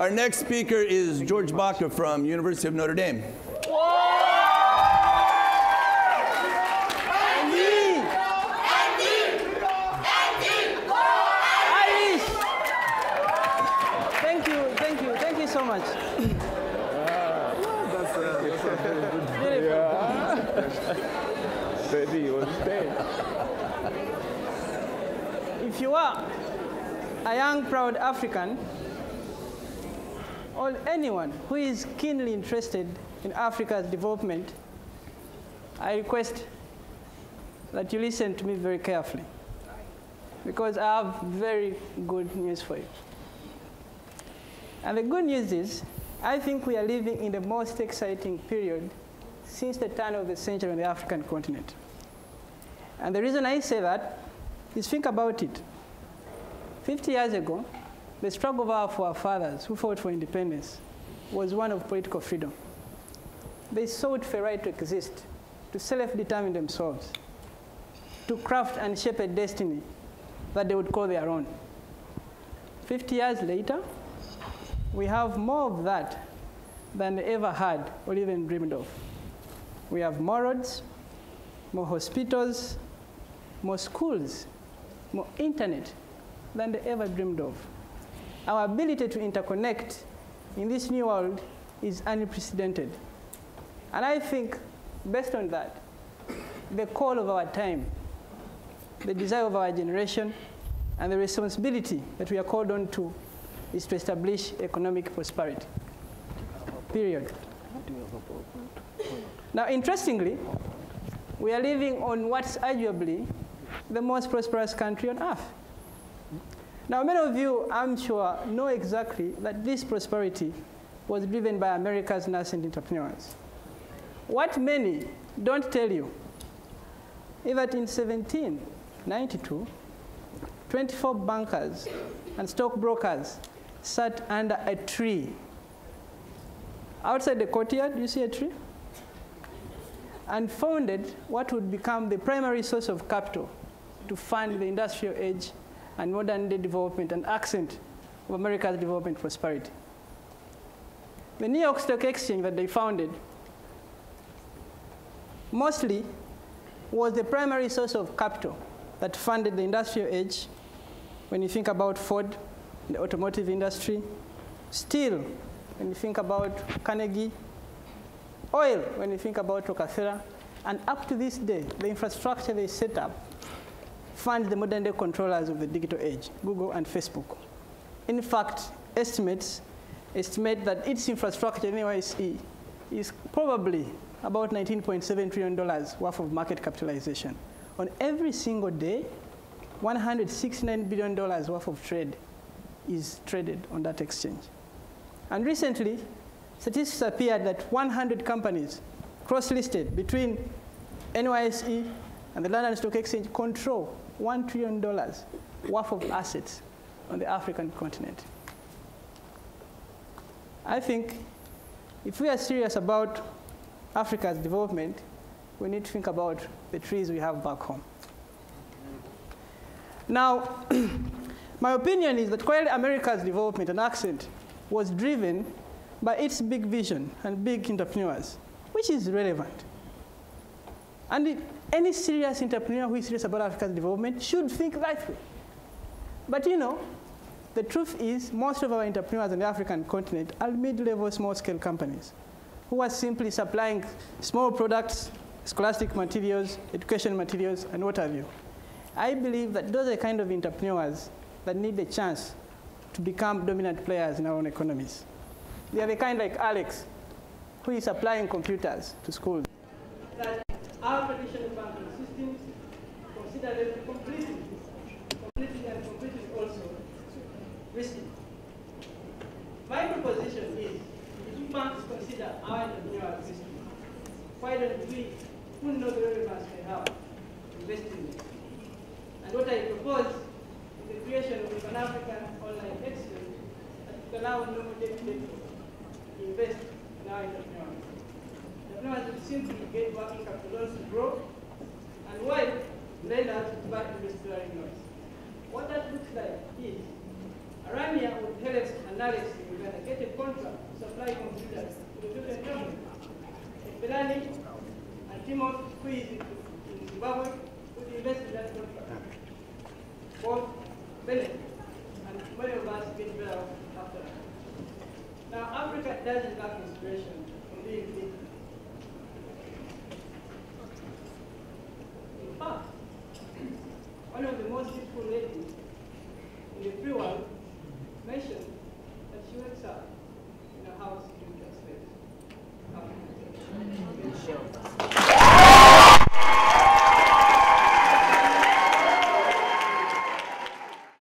Our next speaker is George Bakka from University of Notre Dame. Irish! Thank you, thank you, thank you so much. Ready on stage. If you are a young, proud African, or anyone who is keenly interested in Africa's development, I request that you listen to me very carefully because I have very good news for you. And the good news is, I think we are living in the most exciting period since the turn of the century on the African continent. And the reason I say that is think about it. 50 years ago, the struggle of our forefathers who fought for independence was one of political freedom. They sought for a right to exist, to self-determine themselves, to craft and shape a destiny that they would call their own. 50 years later, we have more of that than they ever had or even dreamed of. We have more roads, more hospitals, more schools, more internet than they ever dreamed of. Our ability to interconnect in this new world is unprecedented. And I think, based on that, the call of our time, the desire of our generation, and the responsibility that we are called on to is to establish economic prosperity. Period. Now, interestingly, we are living on what's arguably the most prosperous country on earth. Now, many of you, I'm sure, know exactly that this prosperity was driven by America's nascent entrepreneurs. What many don't tell you is that in 1792, 24 bankers and stockbrokers sat under a tree. Outside the courtyard, you see a tree? And founded what would become the primary source of capital to fund the industrial age and modern day development and accent of America's development prosperity. The New York Stock Exchange that they founded mostly was the primary source of capital that funded the industrial age. When you think about Ford, the automotive industry, steel, when you think about Carnegie, oil, when you think about Rockefeller, and up to this day, the infrastructure they set up fund the modern day controllers of the digital age, Google and Facebook. In fact, estimates estimate that its infrastructure in NYSE is probably about $19.7 trillion worth of market capitalization. On every single day, $169 billion worth of trade is traded on that exchange. And recently, statistics appeared that 100 companies cross-listed between NYSE and the London Stock Exchange control $1 trillion worth of assets on the African continent. I think if we are serious about Africa's development, we need to think about the trees we have back home. Now, my opinion is that while America's development and accent was driven by its big vision and big entrepreneurs, which is relevant. And it, any serious entrepreneur who is serious about Africa's development should think that way. But you know, the truth is most of our entrepreneurs on the African continent are mid-level small-scale companies who are simply supplying small products, scholastic materials, education materials, and what have you. I believe that those are the kind of entrepreneurs that need the chance to become dominant players in our own economies. They are the kind like Alex, who is supplying computers to schools. Our traditional banking systems consider them completely, completely and completely also risky. My proposition is, if banks consider our entrepreneurial system, why don't we, who know the relevance they have, invest in it? And what I propose is the creation of an African online exchange that allow normal people to invest in our entrepreneurs. Will simply get working loans to grow, and lenders to back investor noise. What that looks like is Arania with Helen's analysis, we're going to get a contract to supply computers to the Ethiopian government. Belani and Timon, who is in Zimbabwe, would invest in that contract. Both benefit, and many of us get better after that. Now, Africa doesn't have inspiration